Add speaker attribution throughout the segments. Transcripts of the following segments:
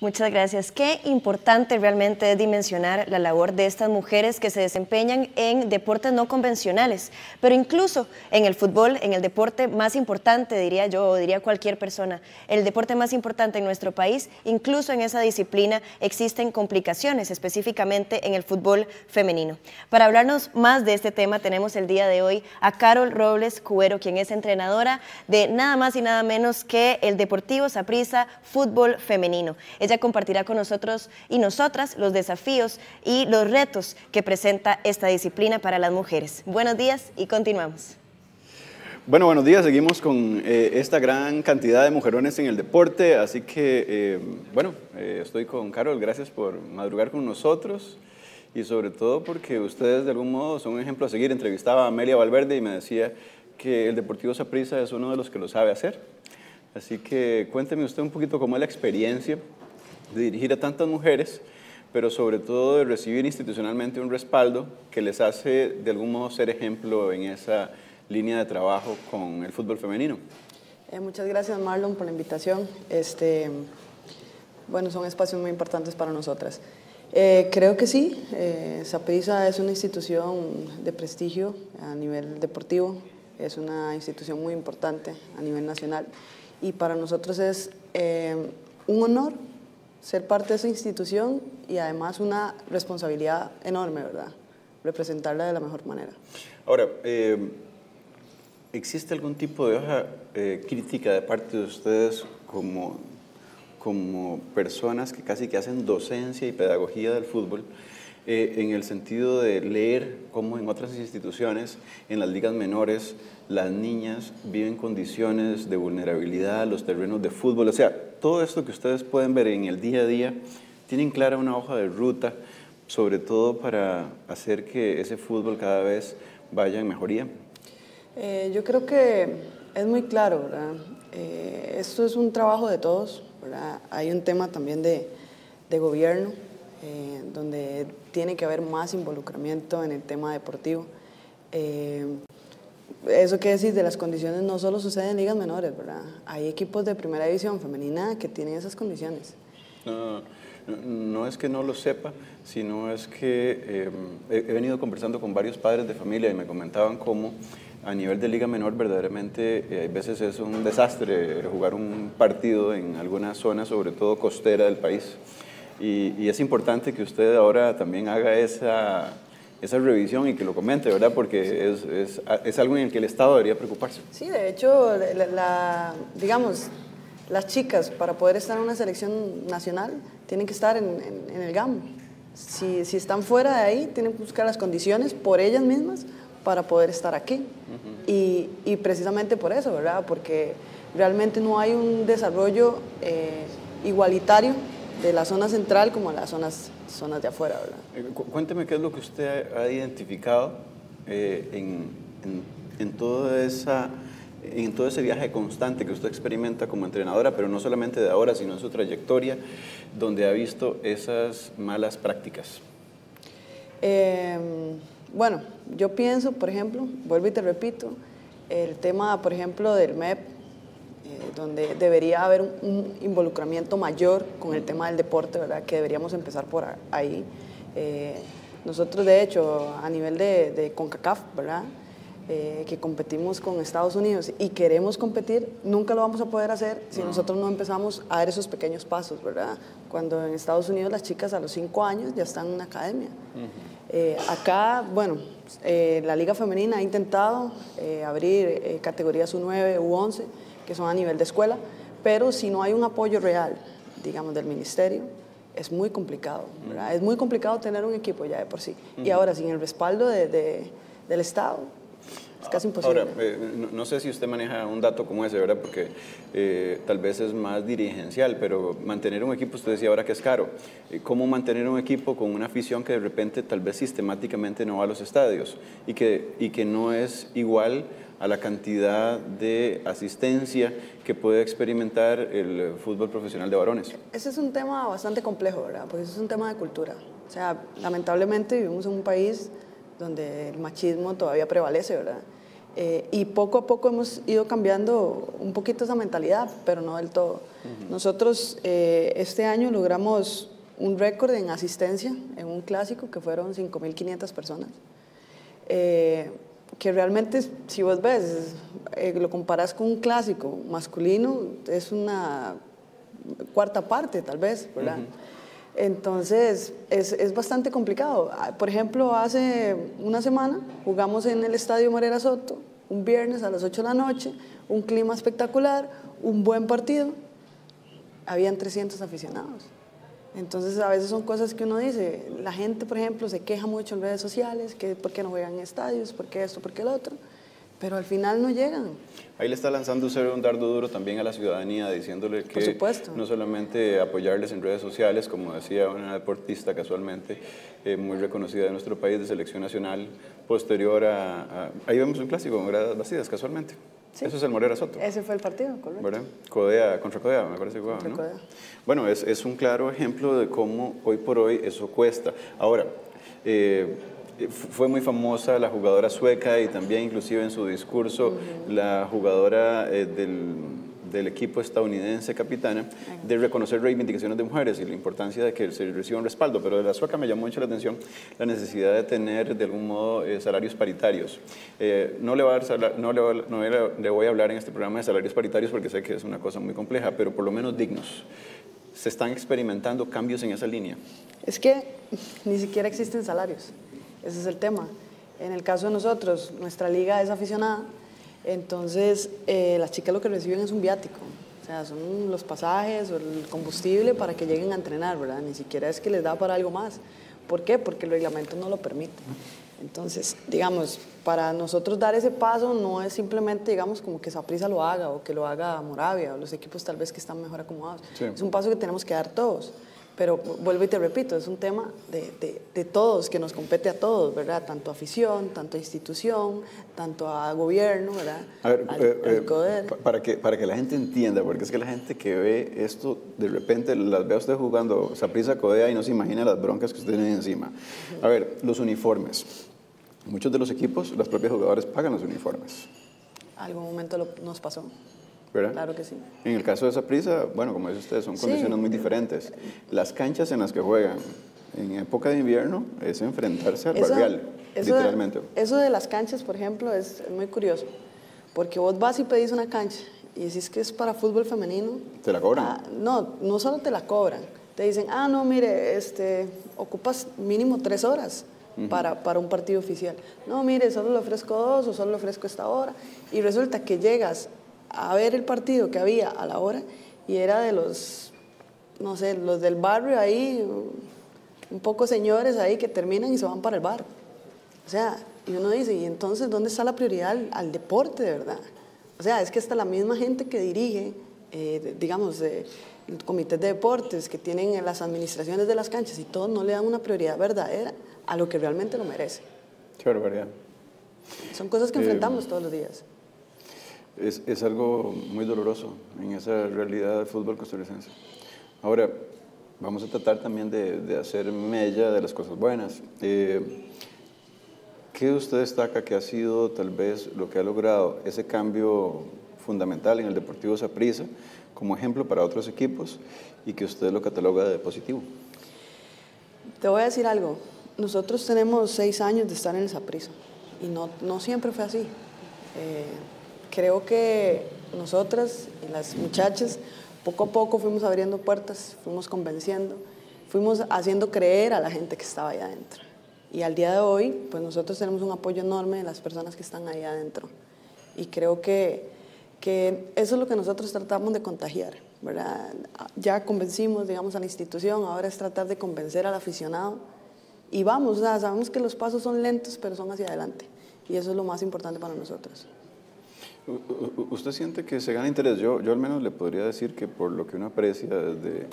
Speaker 1: Muchas gracias. Qué importante realmente es dimensionar la labor de estas mujeres que se desempeñan en deportes no convencionales, pero incluso en el fútbol, en el deporte más importante, diría yo, o diría cualquier persona, el deporte más importante en nuestro país, incluso en esa disciplina existen complicaciones, específicamente en el fútbol femenino. Para hablarnos más de este tema, tenemos el día de hoy a Carol Robles Cuero, quien es entrenadora de nada más y nada menos que el Deportivo Saprissa Fútbol Femenino. Ella compartirá con nosotros y nosotras los desafíos y los retos que presenta esta disciplina para las mujeres. Buenos días y continuamos.
Speaker 2: Bueno, buenos días. Seguimos con eh, esta gran cantidad de mujerones en el deporte. Así que, eh, bueno, eh, estoy con Carol. Gracias por madrugar con nosotros y sobre todo porque ustedes de algún modo son un ejemplo a seguir. Entrevistaba a Amelia Valverde y me decía que el Deportivo Saprissa es uno de los que lo sabe hacer. Así que cuénteme usted un poquito cómo es la experiencia de dirigir a tantas mujeres, pero sobre todo de recibir institucionalmente un respaldo que les hace de algún modo ser ejemplo en esa línea de trabajo con el fútbol femenino.
Speaker 3: Eh, muchas gracias Marlon por la invitación. Este, bueno, son espacios muy importantes para nosotras. Eh, creo que sí, eh, Saprisa es una institución de prestigio a nivel deportivo, es una institución muy importante a nivel nacional y para nosotros es eh, un honor ser parte de esa institución y además una responsabilidad enorme, ¿verdad? Representarla de la mejor manera.
Speaker 2: Ahora, eh, ¿existe algún tipo de hoja eh, crítica de parte de ustedes como, como personas que casi que hacen docencia y pedagogía del fútbol? Eh, en el sentido de leer cómo en otras instituciones, en las ligas menores, las niñas viven condiciones de vulnerabilidad, los terrenos de fútbol, o sea, todo esto que ustedes pueden ver en el día a día, tienen clara una hoja de ruta, sobre todo para hacer que ese fútbol cada vez vaya en mejoría.
Speaker 3: Eh, yo creo que es muy claro, ¿verdad? Eh, esto es un trabajo de todos, ¿verdad? Hay un tema también de, gobierno, eh, donde tiene que haber más involucramiento en el tema deportivo. Eh, eso que decir de las condiciones no solo sucede en ligas menores, ¿verdad? Hay equipos de primera división femenina que tienen esas condiciones.
Speaker 2: No, no, es que no lo sepa, sino es que eh, he, venido conversando con varios padres de familia y me comentaban cómo a nivel de liga menor verdaderamente a veces es un desastre jugar un partido en alguna zona, sobre todo costera del país. Y, es importante que usted ahora también haga esa, esa revisión y que lo comente, ¿verdad? Porque es, es, es, algo en el que el Estado debería preocuparse.
Speaker 3: Sí, de hecho, la, digamos, las chicas para poder estar en una selección nacional tienen que estar en, en, el GAM. Si, si, están fuera de ahí, tienen que buscar las condiciones por ellas mismas para poder estar aquí. y, y, precisamente por eso, ¿verdad? Porque realmente no hay un desarrollo eh, igualitario de la zona central como a las zonas, zonas de afuera. ¿verdad?
Speaker 2: Eh, cuénteme qué es lo que usted ha identificado eh, en, en, toda esa, en todo ese viaje constante que usted experimenta como entrenadora, pero no solamente de ahora, sino en su trayectoria, donde ha visto esas malas prácticas.
Speaker 3: Em, bueno, yo pienso, por ejemplo, vuelvo y te repito, el tema, por ejemplo, del MEP, donde debería haber un, involucramiento mayor con el tema del deporte, ¿verdad? que deberíamos empezar por ahí. Eh, nosotros, de hecho, a nivel de, CONCACAF, ¿verdad? Eh, que competimos con Estados Unidos y queremos competir, nunca lo vamos a poder hacer si nosotros no empezamos a dar esos pequeños pasos, ¿verdad? Cuando en Estados Unidos las chicas a los 5 años ya están en una academia. Acá, bueno, la Liga Femenina ha intentado abrir categorías U9, U11, que son a nivel de escuela, pero si no hay un apoyo real, digamos, del ministerio, es muy complicado, ¿verdad? Es muy complicado tener un equipo ya de por sí. Y ahora, sin el respaldo de, del Estado, es casi imposible.
Speaker 2: Ahora, eh, no, sé si usted maneja un dato como ese, ¿verdad? Porque eh, tal vez es más dirigencial, pero mantener un equipo, usted decía ahora que es caro. Eh, ¿Cómo mantener un equipo con una afición que de repente tal vez sistemáticamente no va a los estadios y que, y que no es igual a la cantidad de asistencia que puede experimentar el fútbol profesional de varones.
Speaker 3: Ese es un tema bastante complejo, ¿verdad? Porque es un tema de cultura. O sea, lamentablemente vivimos en un país donde el machismo todavía prevalece, ¿verdad? Eh, y poco a poco hemos ido cambiando un poquito esa mentalidad, pero no del todo. Nosotros eh, este año logramos un récord en asistencia en un clásico que fueron 5.500 personas. Eh, que realmente, si vos ves, lo comparas con un clásico masculino, es una cuarta parte tal vez, ¿verdad? Entonces, es, es, bastante complicado. Ah, por ejemplo, hace una semana jugamos en el Estadio Morera Soto, un viernes a las 8 de la noche, un clima espectacular, un buen partido. Habían 300 aficionados. Entonces, a veces son cosas que uno dice. La gente, por ejemplo, se queja mucho en redes sociales, que por qué no juegan en estadios, por qué esto, por qué el otro pero al final no llegan.
Speaker 2: Ahí le está lanzando usted un dardo duro también a la ciudadanía, diciéndole que no solamente apoyarles en redes sociales, como decía una deportista casualmente, eh, muy reconocida de nuestro país de selección nacional, posterior a... ahí vemos un clásico, gradas vacías, casualmente. Eso es el Morera Soto.
Speaker 3: Ese fue el partido, correcto. ¿verdad?
Speaker 2: Codea, contra Codea, me parece que ¿no? Codea. Bueno, es, es, un claro ejemplo de cómo hoy por hoy eso cuesta. Ahora, eh, fue muy famosa la jugadora sueca y también inclusive en su discurso la jugadora eh, del, del, equipo estadounidense capitana de reconocer reivindicaciones de mujeres y la importancia de que se reciba un respaldo. Pero de la sueca me llamó mucho la atención la necesidad de tener de algún modo eh, salarios paritarios. Eh, no, le voy a dar no, le, no le voy a hablar en este programa de salarios paritarios porque sé que es una cosa muy compleja, pero por lo menos dignos. ¿Se están experimentando cambios en esa línea?
Speaker 3: Es que ni siquiera existen salarios. Ese es el tema. En el caso de nosotros, nuestra liga es aficionada, entonces eh, las chicas lo que reciben es un viático. O sea, son los pasajes o el combustible para que lleguen a entrenar, ¿verdad? Ni siquiera es que les da para algo más. ¿Por qué? Porque el reglamento no lo permite. Entonces, digamos, para nosotros dar ese paso no es simplemente, digamos, como que Saprisa lo haga o que lo haga Moravia o los equipos tal vez que están mejor acomodados. Es un paso que tenemos que dar todos. Pero vuelvo y te repito, es un tema de, de, todos, que nos compete a todos, ¿verdad? Tanto a afición, tanto a institución, tanto a gobierno, ¿verdad?
Speaker 2: A ver, eh, eh, para, que, para que la gente entienda, porque es que la gente que ve esto, de repente las ve a usted jugando Saprisa Codea y no se imagina las broncas que usted tiene encima. A ver, los uniformes. Muchos de los equipos, los propios jugadores pagan los uniformes.
Speaker 3: Algún momento nos pasó. Claro que sí.
Speaker 2: En el caso de esa prisa, bueno, como dice usted, son condiciones muy diferentes. Las canchas en las que juegan en época de invierno es enfrentarse al eso, literalmente.
Speaker 3: eso de las canchas, por ejemplo, es muy curioso, porque vos vas y pedís una cancha y decís que es para fútbol femenino.
Speaker 2: ¿Te la cobran?
Speaker 3: Ah, no, no solo te la cobran, te dicen, ah, no, mire, este, ocupas mínimo tres horas. Para, para, un partido oficial. No, mire, solo le ofrezco dos o solo le ofrezco esta hora. Y resulta que llegas a ver el partido que había a la hora y era de los, no sé, los del barrio ahí, un poco señores ahí que terminan y se van para el bar. O sea, y uno dice, ¿y entonces dónde está la prioridad al, deporte de verdad? O sea, es que hasta la misma gente que dirige, eh, digamos, eh, comités de deportes, que tienen las administraciones de las canchas y todos no le dan una prioridad verdadera a lo que realmente lo merece.
Speaker 2: Qué barbaridad.
Speaker 3: Son cosas que enfrentamos todos los días
Speaker 2: es, es, algo muy doloroso en esa realidad del fútbol costarricense. Ahora, vamos a tratar también de, de hacer mella de las cosas buenas. Eh, ¿Qué usted destaca que ha sido tal vez lo que ha logrado ese cambio fundamental en el Deportivo Saprissa como ejemplo para otros equipos y que usted lo cataloga de positivo?
Speaker 3: Te voy a decir algo. Nosotros tenemos seis años de estar en el Saprissa y no, no siempre fue así. Eh, creo que nosotras y las muchachas poco a poco fuimos abriendo puertas, fuimos convenciendo, fuimos haciendo creer a la gente que estaba ahí adentro. Y al día de hoy, pues nosotros tenemos un apoyo enorme de las personas que están ahí adentro. Y creo que, que eso es lo que nosotros tratamos de contagiar, ¿verdad? Ya convencimos, digamos, a la institución, ahora es tratar de convencer al aficionado. Y vamos, sabemos que los pasos son lentos, pero son hacia adelante. Y eso es lo más importante para nosotros.
Speaker 2: ¿Usted siente que se gana interés? Yo, yo al menos le podría decir que por lo que uno aprecia desde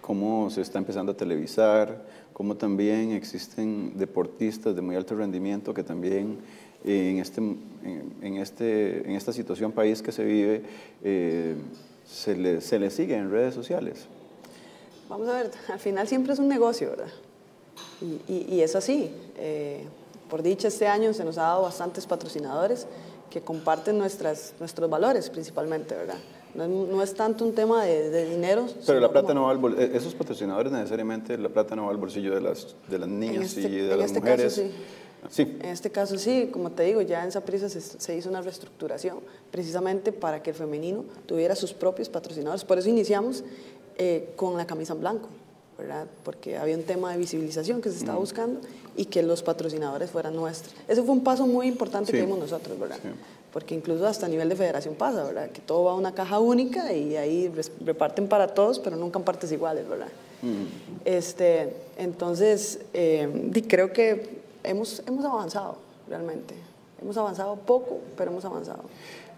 Speaker 2: cómo se está empezando a televisar, cómo también existen deportistas de muy alto rendimiento que también en, este, en, este, en esta situación país que se vive eh, se, le, se le sigue en redes sociales.
Speaker 3: Vamos a ver, al final siempre es un negocio, ¿verdad? Y, y, es así. Eh, por dicha, este año se nos ha dado bastantes patrocinadores que comparten nuestras, nuestros valores principalmente, ¿verdad? No, es tanto un tema de, dinero.
Speaker 2: Pero la plata no va al bolsillo, e-, esos patrocinadores necesariamente, la plata no va al bolsillo de las, de las niñas y este, de las este mujeres.
Speaker 3: Caso, sí. sí. En este caso sí, como te digo, ya en Saprissa se, se hizo una reestructuración precisamente para que el femenino tuviera sus propios patrocinadores. Por eso iniciamos eh, con la camisa en blanco. ¿Verdad? Porque había un tema de visibilización que se estaba buscando y que los patrocinadores fueran nuestros. Ese fue un paso muy importante que dimos nosotros, ¿verdad? porque incluso hasta a nivel de federación pasa, ¿verdad? Que todo va a una caja única y ahí reparten para todos, pero nunca en partes iguales, ¿verdad? este, entonces, eh, creo que hemos, hemos avanzado realmente. Hemos avanzado poco, pero hemos avanzado.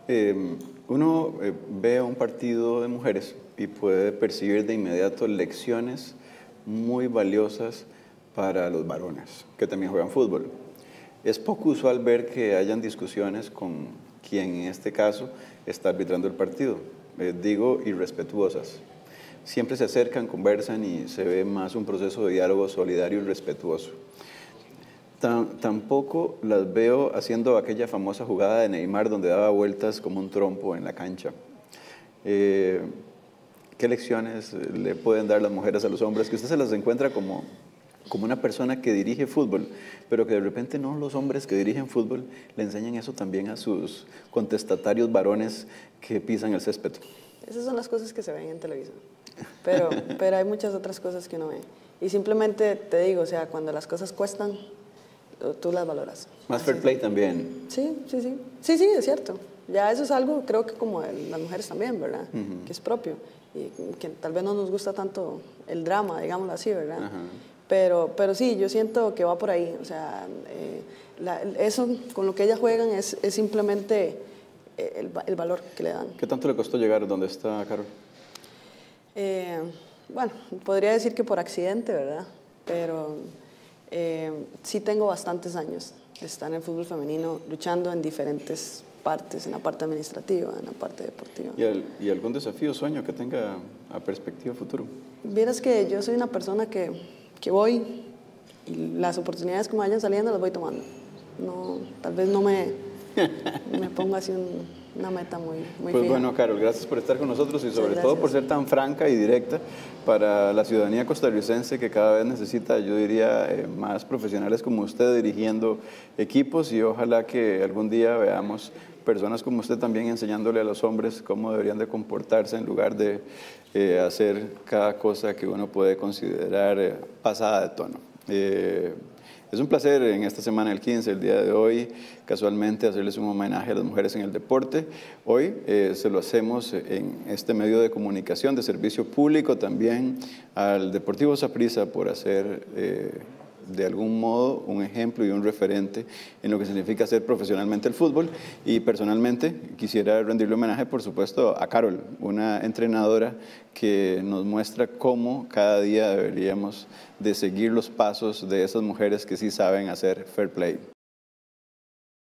Speaker 2: Em, uno eh, ve a un partido de mujeres y puede percibir de inmediato lecciones muy valiosas para los varones que también juegan fútbol. Es poco usual ver que hayan discusiones con quien en este caso está arbitrando el partido. Eh, digo, irrespetuosas. Siempre se acercan, conversan y se ve más un proceso de diálogo solidario y respetuoso. tampoco las veo haciendo aquella famosa jugada de Neymar donde daba vueltas como un trompo en la cancha. Eh, ¿Qué lecciones le pueden dar las mujeres a los hombres que usted se las encuentra como como una persona que dirige fútbol, pero que de repente no los hombres que dirigen fútbol le enseñan eso también a sus contestatarios varones que pisan el césped.
Speaker 3: Esas son las cosas que se ven en televisión, pero, pero hay muchas otras cosas que no ven. Y simplemente te digo, o sea, cuando las cosas cuestan, tú las valoras.
Speaker 2: Más fair play también.
Speaker 3: Sí, sí, sí. Sí, sí, es cierto. Ya eso es algo, creo que como las mujeres también, ¿verdad? Que es propio. Y que tal vez no nos gusta tanto el drama, digámoslo así, ¿verdad? Pero, pero sí, yo siento que va por ahí. O sea, eh, eso con lo que ellas juegan es, es simplemente eh, el, el, valor que le dan.
Speaker 2: ¿Qué tanto le costó llegar donde está Carol?
Speaker 3: Eh, bueno, podría decir que por accidente, ¿verdad? Pero sí tengo bastantes años de estar en el fútbol femenino luchando en diferentes partes, en la parte administrativa, en la parte deportiva.
Speaker 2: ¿Y, ¿Y, algún desafío, sueño que tenga a perspectiva futuro?
Speaker 3: Vieras que yo soy una persona que que voy y las oportunidades que me vayan saliendo las voy tomando. No, tal vez no me, me pongo así una meta muy, muy
Speaker 2: Pues bueno, Carol, gracias por estar con nosotros y sobre todo por ser tan franca y directa para la ciudadanía costarricense que cada vez necesita, yo diría, eh, más profesionales como usted dirigiendo equipos y ojalá que algún día veamos personas como usted también enseñándole a los hombres cómo deberían de comportarse en lugar de eh, hacer cada cosa que uno puede considerar eh, pasada de tono. Eh, es un placer en esta semana, el 15, el día de hoy, casualmente hacerles un homenaje a las mujeres en el deporte. Hoy se lo hacemos en este medio de comunicación, de servicio público, también al Deportivo Saprissa por hacer de algún modo un ejemplo y un referente en lo que significa hacer profesionalmente el fútbol. Y personalmente quisiera rendirle homenaje, por supuesto, a Carol, una entrenadora que nos muestra cómo cada día deberíamos de seguir los pasos de esas mujeres que sí saben hacer fair play.